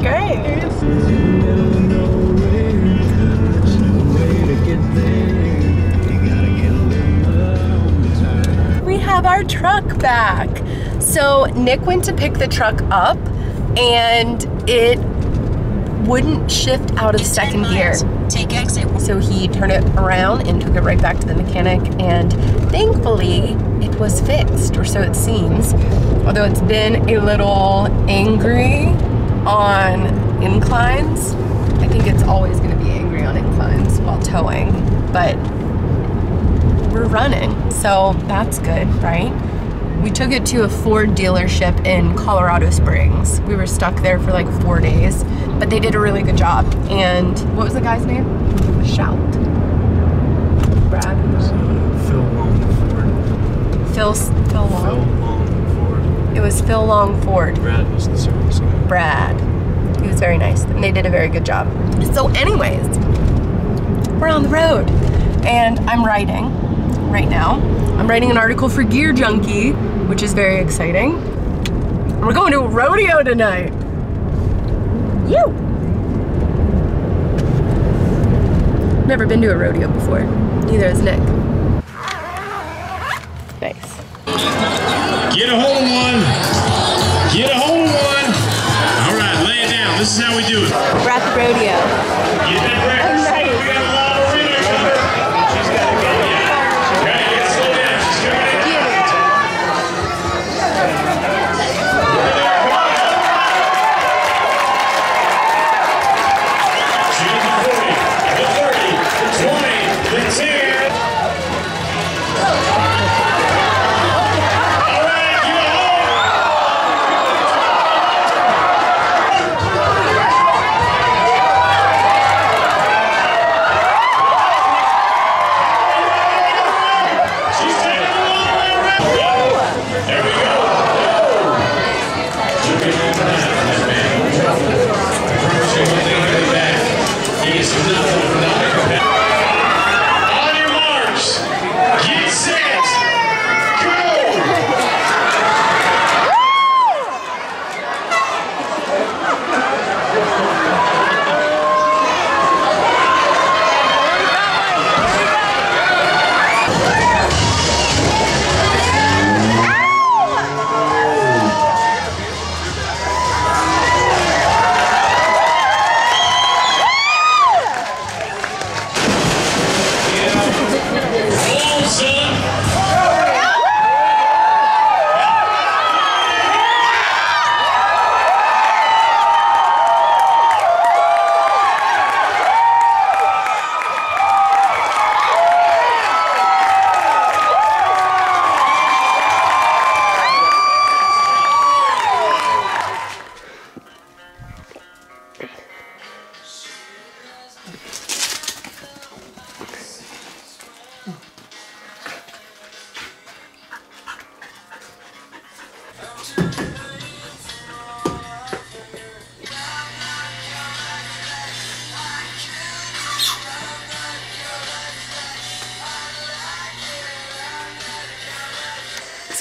Great. We have our truck back. So Nick went to pick the truck up and it wouldn't shift out of second gear. Take exit. So he turned it around and took it right back to the mechanic and thankfully was fixed, or so it seems. Although it's been a little angry on inclines. I think it's always gonna be angry on inclines while towing, but we're running, so that's good, right? We took it to a Ford dealership in Colorado Springs. We were stuck there for like four days, but they did a really good job. And what was the guy's name? Shout. Brad. Phil Long Ford. Phil. Phil Phil Long. Longford. It was Phil Long Ford. Brad was the service guy. Brad. He was very nice, and they did a very good job. So, anyways, we're on the road, and I'm writing right now. I'm writing an article for Gear Junkie, which is very exciting. We're going to a rodeo tonight. You. Never been to a rodeo before. Neither has Nick. Get a hold of one. Get a hold of one. All right, lay it down. This is how we do it. We're at the rodeo. Get that breakfast.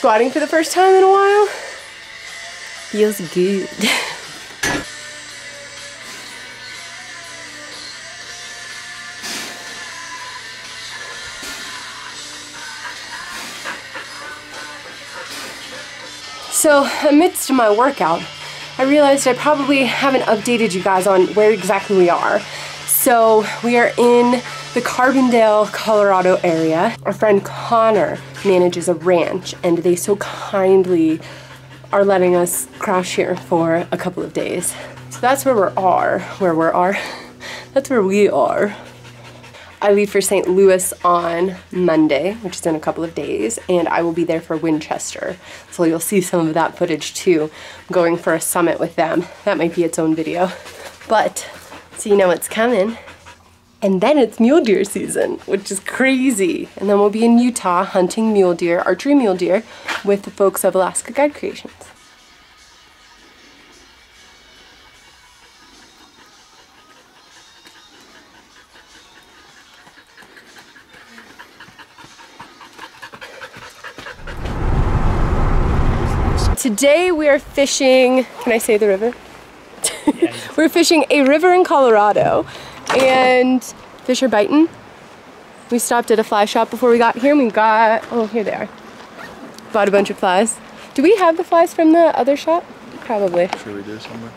Squatting for the first time in a while feels good. So, amidst my workout, I realized I probably haven't updated you guys on where exactly we are. So, we are in the Carbondale, Colorado area. Our friend Connor manages a ranch, and they so kindly are letting us crash here for a couple of days. So that's where we are, where we are. That's where we are. I leave for St. Louis on Monday, which is in a couple of days, and I will be there for Winchester. So you'll see some of that footage too, going for a summit with them. That might be its own video. But, so you know it's coming. And then it's mule deer season, which is crazy. And then we'll be in Utah hunting mule deer, archery mule deer, with the folks of Alaska Guide Creations. today we are fishing. Can I say the river? We're fishing a river in Colorado, and fish are biting. We stopped at a fly shop before we got here, and we got oh here they are. Bought a bunch of flies. Do we have the flies from the other shop? Probably. Sure we do somewhere.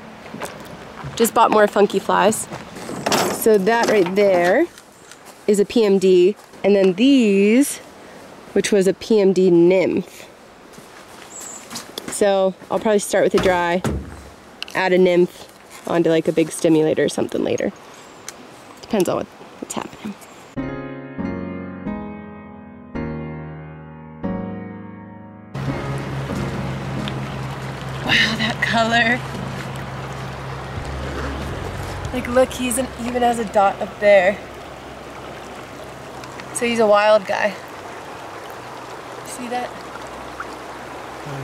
Just bought more funky flies. So that right there is a PMD, and then these, which was a PMD nymph. So I'll probably start with a dry, add a nymph onto like a big stimulator or something later. Depends on what, what's happening. Wow, that color. Like look, he's an, even has a dot up there. So he's a wild guy. See that? Oh,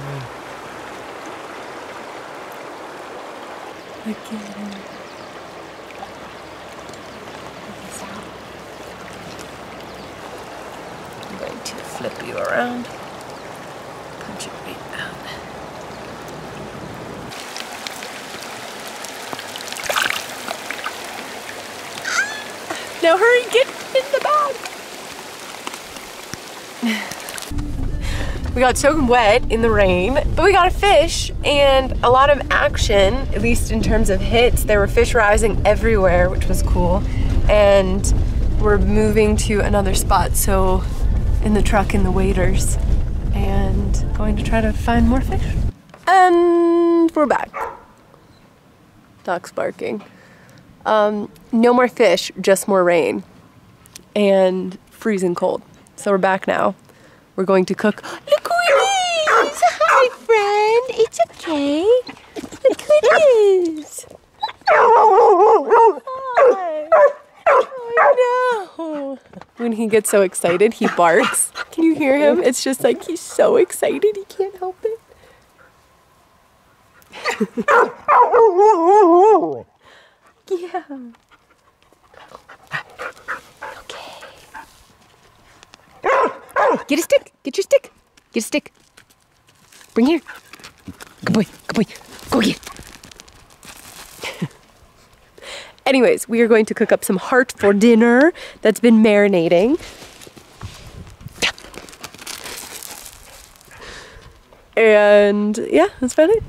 look at him. Check this out. I'm going to flip you around. Punch it right out. Now hurry, get in the bag. We got soaking wet in the rain, but we got a fish and a lot of action, at least in terms of hits. There were fish rising everywhere, which was cool. And we're moving to another spot, so in the truck in the waders, and going to try to find more fish. And we're back. Dog's barking. Um, no more fish, just more rain and freezing cold. So we're back now. We're going to cook. Look who it is! Hi, friend. It's okay. Look who it is. Oh no! When he gets so excited, he barks. Can you hear him? It's just like he's so excited he can't help it. Yeah. Okay. Get a stick. Get your stick. Get a stick. Bring here. Good boy. Good boy. Go get. Anyways, we are going to cook up some heart for dinner that's been marinating. And yeah, that's about it.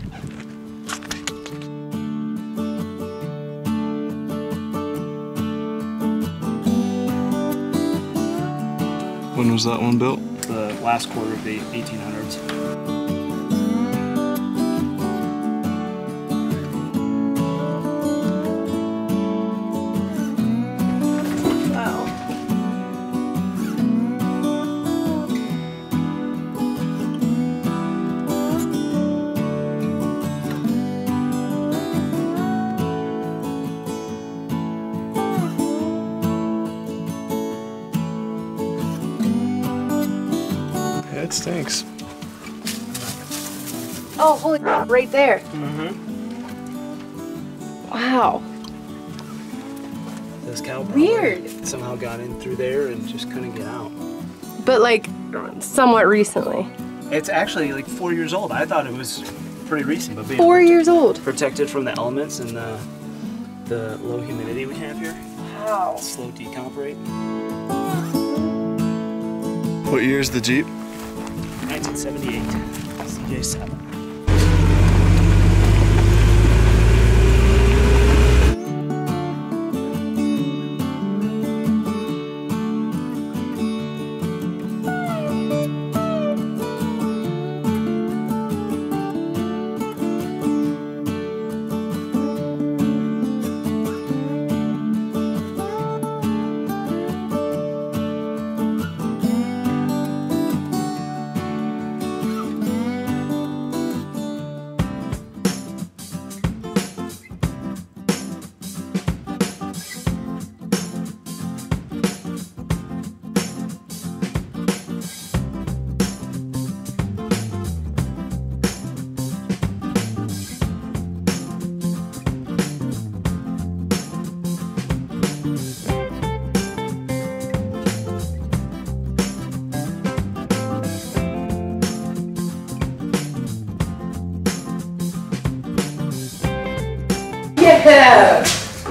When was that one built? the last quarter of the 1800s. Yeah, it stinks. Oh, holy right there. Mhm. Wow. This cow Weird. somehow got in through there and just couldn't get out. But like somewhat recently. It's actually like four years old. I thought it was pretty recent, but being Four prote- years old. protected from the elements and the the low humidity we have here, Wow. slow decomp rate. What year's the Jeep? 1978, CJ7.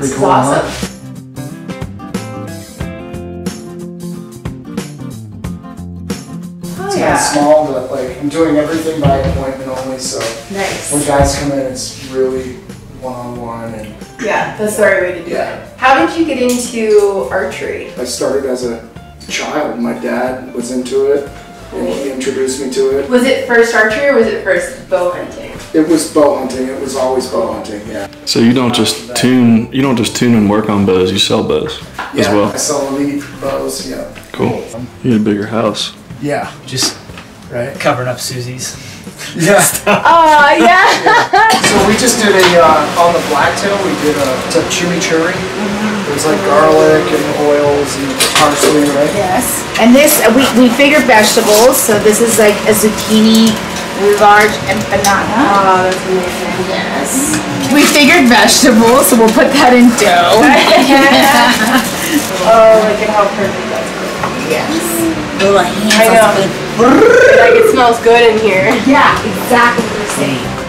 Pretty It's cool, awesome. Oh, It's kind of small, but like I'm doing everything by appointment only. So Nice. when guys come in, it's really one on one. And Yeah, that's the right way to do Yeah. it. How did you get into archery? I started as a child. My dad was into it, and he introduced me to it. Was it first archery or was it first bow hunting? It was bow hunting. It was always bow hunting. Yeah. So you don't just tune, you don't just tune and work on bows, you sell bows as yeah. well. I sell elite bows. Yeah. Cool. You need a bigger house. Yeah. Just Right. covering up Susie's. Yeah. Oh, yeah. So we just did a uh, on the blacktail. We did a, it's a chimichurri. There's like garlic and oils and parsley, right? Yes. And this, uh, we, we figured vegetables, so this is like a zucchini, large, and banana. Oh, that's amazing. Yes. We figured vegetables, so we'll put that in dough. Oh, look at how perfect that's going. yes. Little hands I know. on some- Like, it smells good in here. Yeah, exactly what you're saying.